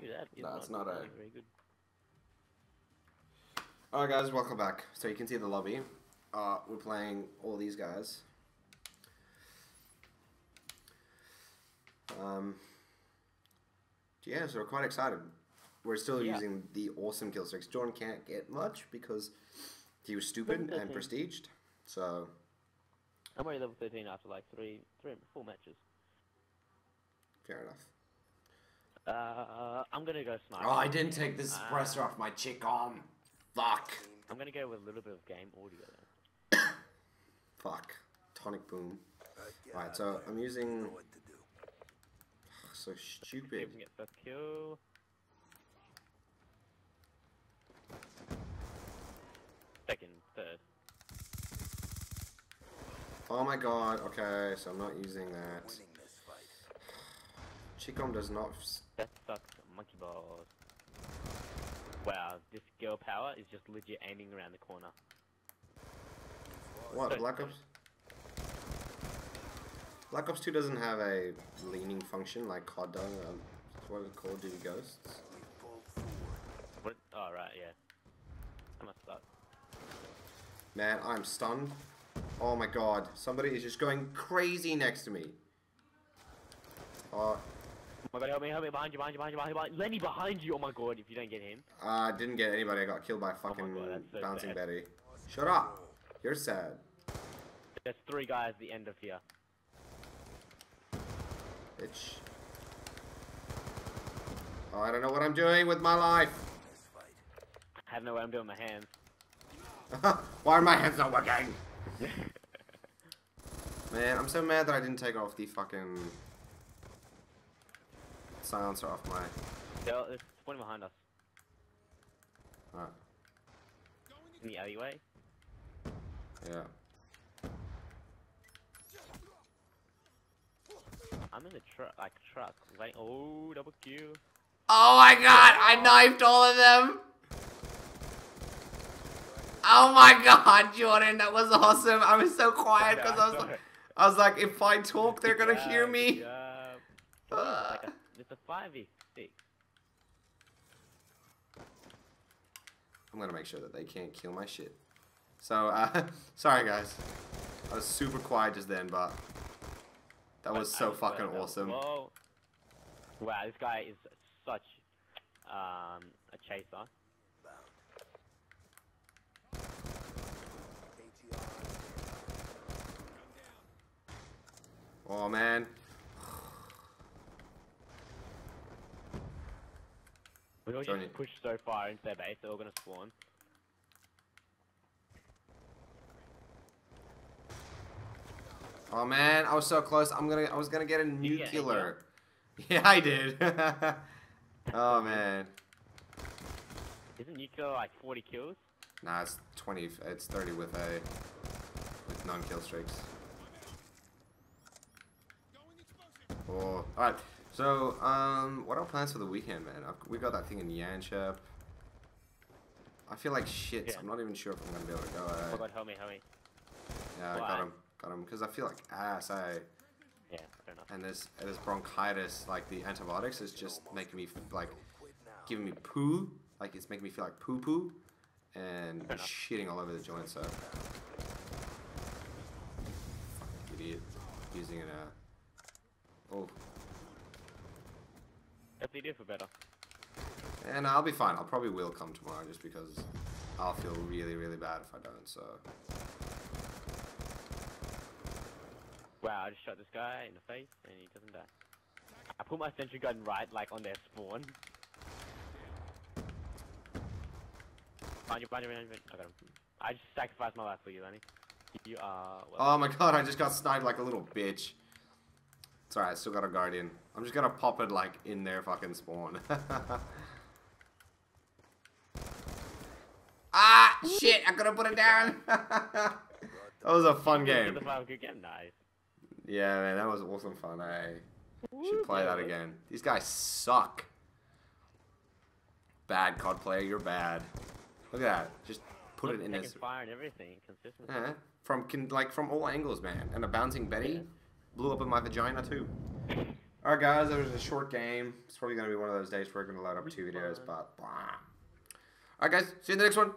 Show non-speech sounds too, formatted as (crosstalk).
Maybe that is No, it's not a- very good. Alright guys, welcome back. So you can see the lobby. Uh, we're playing all these guys. Um, yeah, so we're quite excited. We're still Yeah. using the awesome kill streaks. Jordan can't get much because he was stupid and prestiged. So, I'm already level 13 after like three, three, four matches. fair enough. Uh, I'm gonna go sniper. Oh, I didn't take the Ah. suppressor off my Chicom. Fuck. I'm gonna go with a little bit of game audio. Then. (coughs) Fuck. Tonic boom. Alright, so I'm using. So See if stupid. can get first kill. Second, third. Oh my god, okay, so I'm not using that. Chicom does not. That sucks, monkey balls. Wow, this girl power is just legit aiming around the corner. What, Black. Ops? Black Ops 2 doesn't have a leaning function like COD does. Um, what is it called? Duty Ghosts? What? Oh, right, yeah. I must suck. Man, I'm stunned. Oh my god, somebody is just going crazy next to me. Oh my god, help me, help me, behind you, behind you, behind you, behind you, behind you. Lenny behind you, oh my god, if you don't get him. Uh, I didn't get anybody. I got killed by oh fucking God, so Bouncing sad. Betty. Shut up. You're sad. There's three guys at the end of here. Bitch. Oh, I don't know what I'm doing with my life. I have no way I'm doing my hands. (laughs) Why are my hands not working? (laughs) Man, I'm so mad that I didn't take off the fucking silencer off my. There- There's one behind us. Alright, In the alleyway. yeah. I'm in the truck, like truck. Wait, oh, double Q. Oh my god, I knifed all of them! Oh my god, Jordan, that was awesome. I was so quiet (laughs) because I was like, I was like, if I talk, they're gonna hear me. Yeah. Uh, Like a, it's a five v six. I'm gonna make sure that they can't kill my shit. So, uh, (laughs) sorry guys. I was super quiet just then, but that was so fucking awesome. Whoa. Wow, this guy is such um, a chaser. Oh man. We all Johnny. just pushed so far into their base, they're all gonna spawn. Oh man, I was so close. I'm gonna, I was gonna get a you get nuclear. (laughs) Yeah, I did. (laughs) oh man. Isn't Nuclear like 40 kills? Nah, it's 20. It's 30 with a with non-kill streaks. Oh, all right. So, um, what are our plans for the weekend, man? I've, we got that thing in Yanchep. I feel like shit. so I'm not even sure if I'm gonna be able to go. Oh my Uh, god, help me, help me. yeah, I Why? got him, got him. Because I feel like ass. I Yeah, fair enough. and this this bronchitis, like the antibiotics, is just making me like giving me poo. Like it's making me feel like poo poo, and shitting all over the joint. So, fucking idiot, using it. Uh, oh, If they do for better. and I'll be fine. I'll probably will come tomorrow, just because I'll feel really really bad if I don't. So, Wow, I just shot this guy in the face and he doesn't die. I put my sentry gun right, like, on their spawn. Behind you, behind you, behind you. I got him. I just sacrificed my life for you, Lenny. You are. Well, oh my god, I just got sniped like a little bitch. It's alright, I still got a guardian. I'm just gonna pop it like in their fucking spawn. (laughs) ah, shit! I could've put it down. (laughs) that was a fun game. The five good game, nice. Yeah, man, that was awesome fun. I should play that again. These guys suck. Bad COD player, you're bad. Look at that. Just put Look, it in taking his. fire and everything, consistency. Uh, from can, like from all angles, man. And a bouncing Betty blew up in my vagina too. All right, guys, that was a short game. It's probably gonna be one of those days where we're gonna load up two videos, but. All right, guys. See you in the next one.